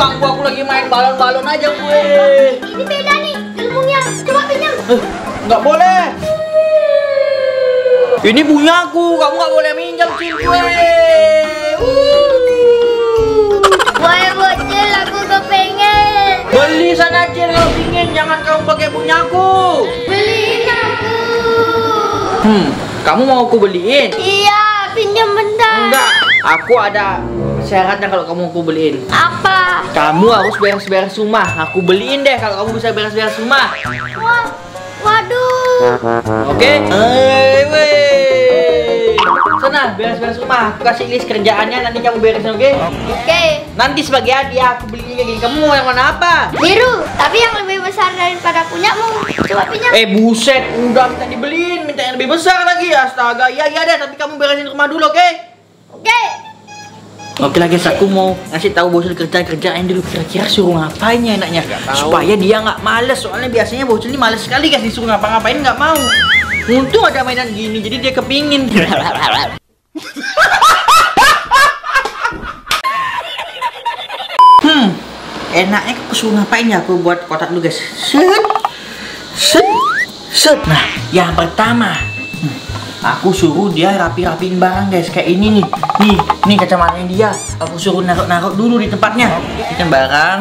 ganggu aku lagi main balon-balon aja gue. Ini beda nih, gelembungnya. Coba pinjam. Eh, nggak boleh. Ini punya aku, kamu nggak boleh minjam cil gue. Woi bocil, aku kepengen. Beli sana cil kalau pingin, jangan kamu pakai punya aku. Beliin aku. Hmm, kamu mau aku beliin? Iya, pinjam bentar. Enggak, aku ada syaratnya kalau kamu aku beliin. Apa? Kamu harus beres-beres rumah. Aku beliin deh kalau kamu bisa beres-beres rumah. Wah, waduh. Oke? Hei, wey. Sana, beres-beres rumah. Aku kasih list kerjaannya, nanti kamu beresin, oke? Oke, Nanti sebagai hadiah aku beliin gini. Kamu mau yang mana apa? biru. Tapi yang lebih besar daripada punyamu. Coba pinjam. Eh buset, udah minta dibeliin, minta yang lebih besar lagi. Astaga, iya iya deh, tapi kamu beresin rumah dulu, oke? Oke. Oke lah guys, aku mau ngasih tahu bocil kerjaan-kerjaan dulu kira-kira suruh ngapain ya enaknya supaya dia nggak males soalnya biasanya bocil ini males sekali guys disuruh ngapa-ngapain nggak mau. Untung ada mainan gini jadi dia kepingin. hmm, enaknya aku suruh ngapain ya aku buat kotak dulu guys. Set, set, set. Nah, yang pertama hmm, Aku suruh dia rapi-rapiin barang guys Kayak ini nih Nih, nih kacamatanya dia. Aku suruh naruh-naruh dulu di tempatnya. Ini kan barang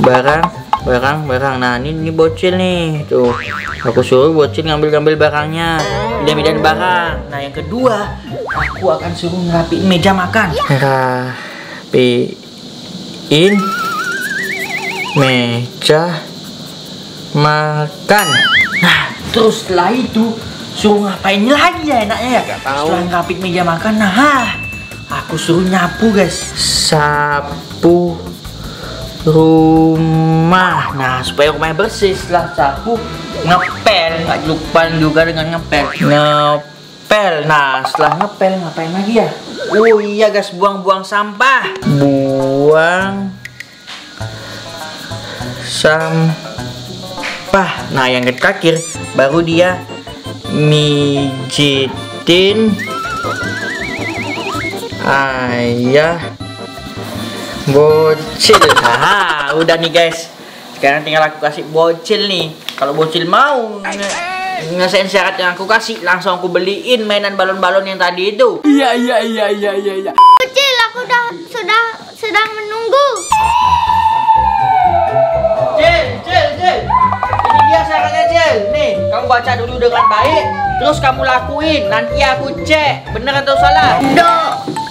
Barang Barang, barang. Nah ini, ini bocil nih. Tuh Aku suruh bocil ngambil-ngambil barangnya. Pindah-pindahin barang. Nah yang kedua Aku akan suruh ngerapiin meja makan. Rapiin Meja Makan. Nah terus setelah itu suruh ngapain lagi ya enaknya ya? Setelah ngapit meja makan, nah aku suruh nyapu guys. Sapu rumah. Nah supaya rumahnya bersih setelah sapu ngepel. Nggak lupa juga dengan ngepel. Ngepel. Nah setelah ngepel ngapain lagi ya? Oh iya guys buang-buang sampah. Buang sampah. Nah yang terakhir baru dia mijitin ayah. Bocil. Haha, udah nih guys. Sekarang tinggal aku kasih bocil nih. Kalau bocil mau nge- ngesain syarat yang aku kasih langsung aku beliin mainan balon-balon yang tadi itu. Iya iya iya iya iya iya. Bocil, aku dah sudah sedang menunggu. Cil, Cil, Cil. Ini dia syaratnya Cil. Nih kamu baca dulu dengan baik. Terus kamu lakuin. Nanti aku cek. Bener atau salah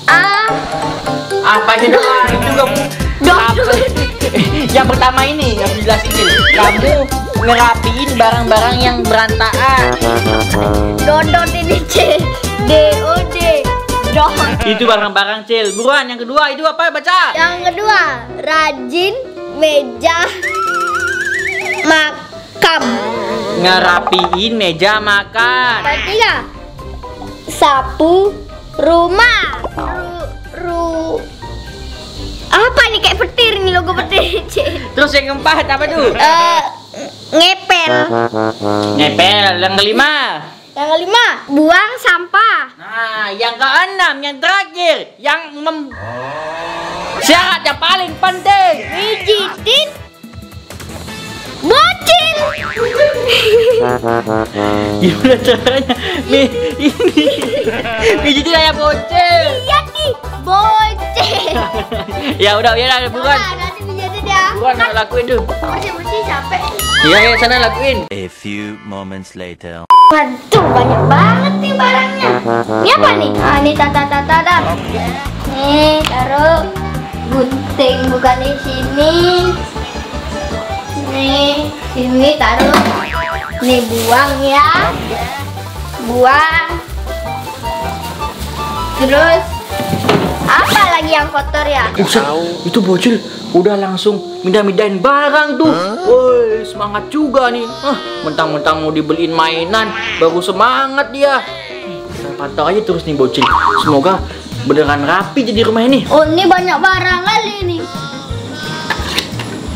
Doa. apa aja doa itu kamu yang pertama ini yang jelasin Cil kamu ngerapiin barang-barang yang berantakan Dodot ini C. D O D. Dot. itu barang-barang Cil buruan yang kedua itu apa baca Yang kedua, rajin meja makam. ngerapiin meja makan ketiga, sapu rumah. Ru, ru apa nih kayak petir nih logo petir terus yang keempat apa tuh Eh, ngepel. ngepel yang kelima Yang kelima, buang sampah. Nah, yang keenam, yang terakhir, yang mem... syarat yang paling penting. Pijitin bocil. Gimana caranya? Nih, ini. Pijitin ayam bocil. Iya nih, bocil. ya udah, ya udah, bukan. Nanti pijitin ya. Bukan, lakuin tuh. Bersih-bersih capek. Iya, ya, sana lakuin. A few moments later. Waduh, banyak banget nih barangnya. Ini apa nih? Ah, ini tata tata tata. Nih, taruh gunting bukan di sini. Nih, sini taruh. Nih buang ya. Buang. Terus apa lagi yang kotor ya? Buset, itu bocil udah langsung mindah-mindahin barang tuh. Woi, semangat juga nih. Hah, mentang-mentang mau dibeliin mainan, baru semangat dia. Kita pantau aja terus nih bocil. Semoga beneran rapi jadi rumah ini. Oh, ini banyak barang kali nih.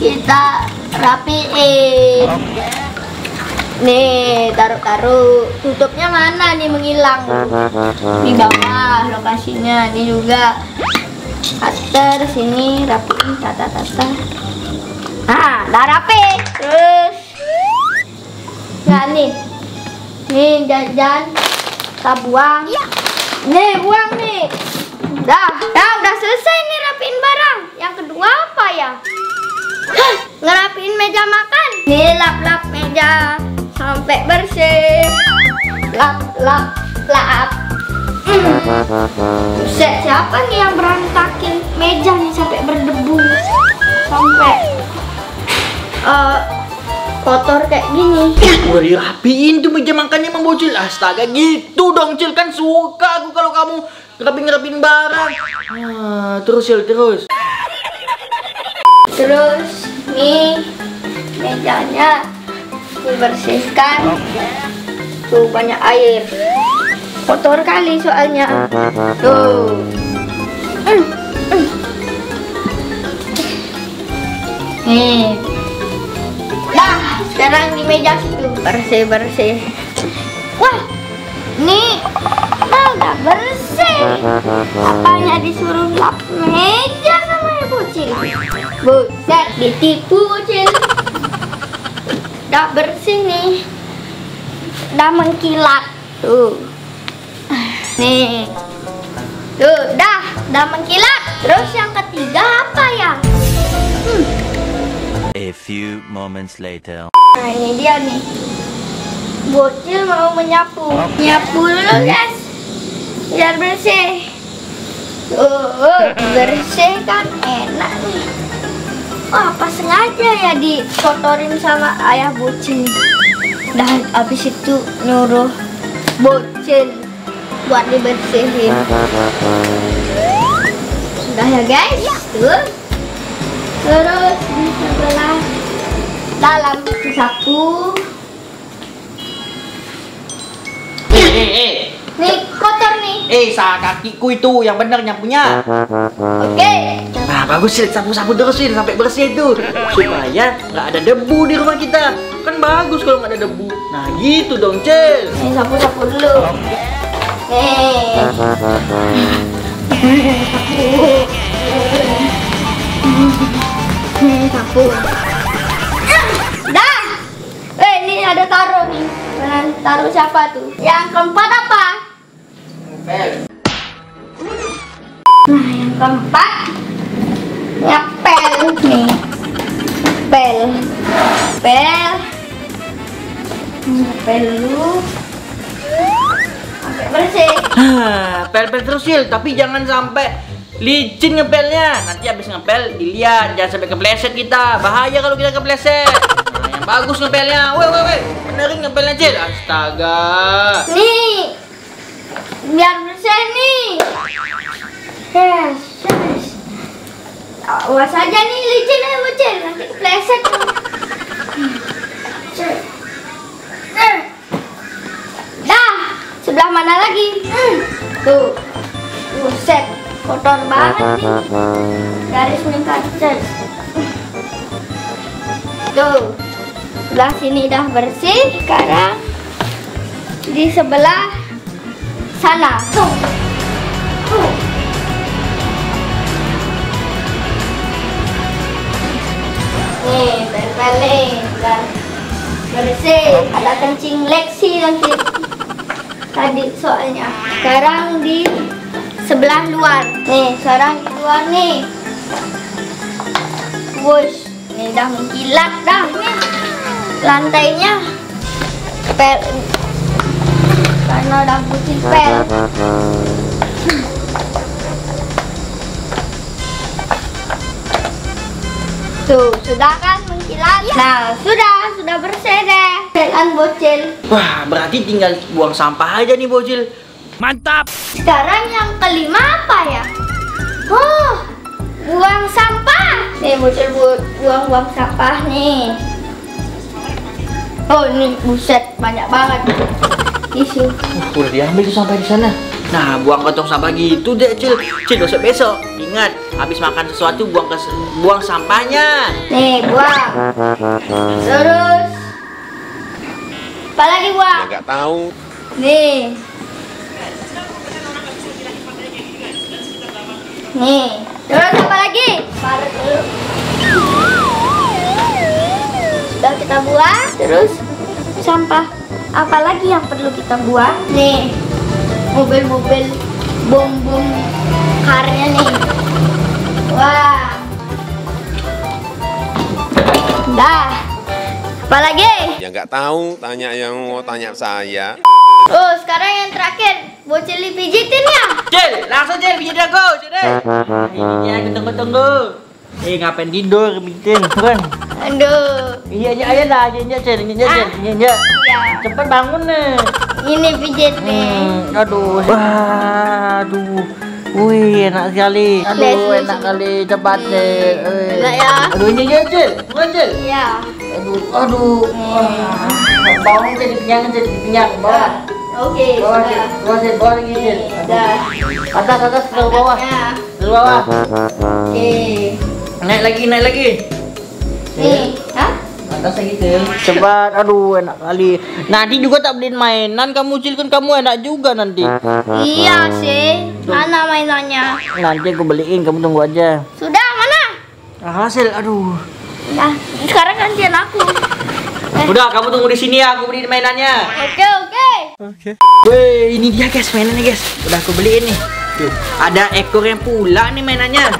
Kita rapiin. Nih, taruh-taruh. Tutupnya mana nih menghilang? Di bawah lokasinya. Ini juga. cutter sini rapiin tata tata nah udah rapi terus nah nih nih jajan kita buang nih buang nih dah dah udah selesai nih lap lap meja sampai bersih lap lap lap Hmm. Buset, siapa nih yang berantakin meja nih sampai berdebu sampai eh, kotor kayak gini Udah dirapiin tuh meja makannya Mang Bocil. Astaga gitu dong Cil kan suka aku kalau kamu ngerapin-ngerapin barang. Ah, terus Cil terus. terus nih mejanya dibersihkan tuh banyak air. Kotor kali soalnya. Tuh. Nih. Dah sekarang di meja situ. Bersih bersih wah nah udah bersih. Apanya disuruh lap meja sama ya bocil buset ditipu bocil udah bersih nih. Udah mengkilat. Tuh. Nih. Tuh dah udah mengkilat. Terus yang ketiga apa ya A few moments later. nah ini dia nih. Bocil mau menyapu. Nyapu dulu guys. Biar bersih. Tuh bersih kan? Enak nih Wah, apa sengaja ya dikotorin sama ayah bocil dan habis itu nyuruh bocil buat dibersihin. Sudah ya guys? Tuh terus di sebelah dalam disapu Eh, eh, eh. nih Eh, sah kakiku itu yang benar nyapunya. oke Nah, bagus Cil, sapu-sapu terus Cil sampai bersih tuh. Supaya nggak ada debu di rumah kita. Kan bagus kalau nggak ada debu. Nah, gitu dong, Cil. nih sapu-sapu dulu nih nih sapu dah eh ini ada taruh nih taruh siapa tuh yang keempat apa Nah, yang keempat ngepel nih. Pel. Pel. Ngepel dulu. Sampai bersih. Pel-pel terus Cil, tapi jangan sampai licin ngepelnya. Nanti habis ngepel dilihat, jangan sampai kepleset kita. Bahaya kalau kita kepleset. Nah, yang bagus ngepelnya. Weh, weh, weh. Benerin ngepelnya, Cil. Astaga. Nih. Biar bersih nih. Yes, yes. Awas aja nih licin ya bocil, nanti kepleset. Dah, sebelah mana lagi? Hmm, Tuh, buset, kotor banget nih. Garis kaca. Tuh, sebelah sini dah bersih. Sekarang di sebelah sana. Tuh. Tuh. Nih, pel nih, udah bersih. Ada kencing leksi nanti. Tadi soalnya. Sekarang di sebelah luar. Nih, sekarang di luar nih. Wush, ini udah mengkilat dah nih. Lantainya pel karena udah putih pel. Tuh, sudah kan mengkilat? Nah, sudah, sudah bersih deh. Dengan bocil. Wah, berarti tinggal buang sampah aja nih, Bocil. Mantap! Sekarang yang kelima apa ya? Oh, buang sampah. Nih, bocil bu buang-buang sampah nih. Oh, ini buset banyak banget. Tisu. Wah, udah diambil tuh sampah di sana. Nah, buang ke tong sampah gitu deh, Cil. Cil, besok besok. Ingat, habis makan sesuatu buang ke buang sampahnya. Nih, buang. Terus apa lagi buang? nggak tahu Nih. Nih, Terus apa lagi? Sudah kita buang. Terus sampah apa lagi yang perlu kita buang? Nih, mobil-mobil bom-bom karnya nih. Wah. Dah. Apa lagi? Ya nggak tahu, tanya yang mau tanya saya. Oh, sekarang yang terakhir. Bocil pijitin ya. Cil, langsung Cil, pijit aku, Cil. Ini dia aku tunggu-tunggu. Eh, ngapain tidur, bikin, kan? Aduh. Iya, iya, ayo lah, iya, iya, Cil, iya, iya, iya, iya. Cepet bangun nih. Ini pijit nih. Hmm, aduh, wah, aduh. Wih, enak sekali. Aduh, enak kali. Cepat, Cil. Eh. Enak ya? Aduh, ini ya, Cil. Bukan, Cil. Iya. Aduh, aduh. Wah. Bawang jadi kenyang, jadi kenyang. Bawah. Oke. Bawah, Cil. Bawah, Cil. Bawah lagi, Cil. Dah. Atas, atas, ke bawah. Ya. Ke bawah. Oke. Naik lagi, naik lagi. Nih. Lagi, Cil. Cepat. Aduh, enak kali. Nanti juga tak beliin mainan kamu, Cil. Kan kamu enak juga nanti. Iya sih. Mana mainannya? Nanti aku beliin, kamu tunggu aja. Sudah mana? Ah, Hasil, aduh. Nah, sekarang gantian aku. Eh. Udah, kamu tunggu di sini ya, aku beliin mainannya. Oke oke. Wih, ini dia guys, mainannya guys. Udah aku beliin nih. Tuh, ada ekor yang pula nih mainannya.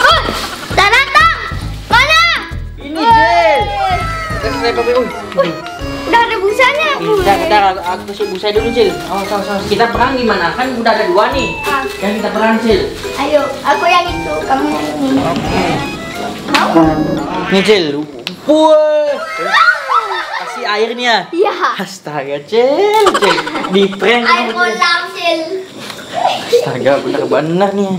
Udah ada busanya. Bentar, bentar, aku, aku kasih busai dulu, Cil. Oh, sama, sama. Kita perang gimana? Kan udah ada dua nih. Ah, Yang kita perang, Cil. ayo, aku yang itu, kamu yang ini. Mau? Nih, Cil. Wah. Kasih airnya. Iya. Astaga, Cil. Cil. Di prank. Air Cil. kolam, Cil. Astaga, bener-bener nih.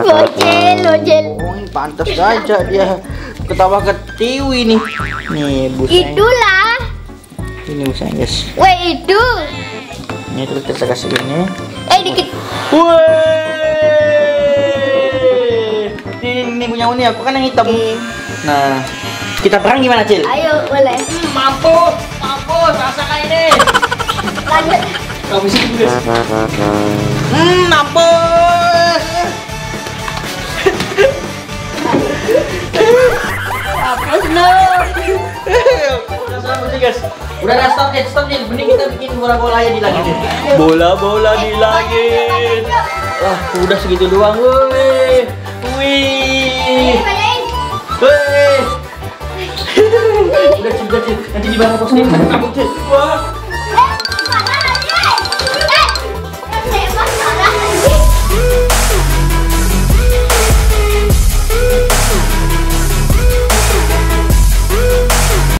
Bocil, bocil. Oh, pantas saja dia ketawa ketiwi nih. Nih, busanya. Itulah. Ini busanya, guys. Weh, itu. Ini terus kita kasih ini. Eh, dikit. Wih! Ini, ini punya ini, aku kan yang hitam. Nah, kita perang gimana, Cil? Ayo, boleh. Mampus, mampus, rasakan ini. Lanjut. Kamu sih, guys. Hmm, mampus. No. Udah guys. Udah dah stop, stop, Cil. Mending kita bikin bola-bola aja di langit. Cil. Bola-bola di langit. Wah, udah segitu doang, woi. Wih. Wih. udah udah Cil. Nanti di bawah posting. Cil. Wah.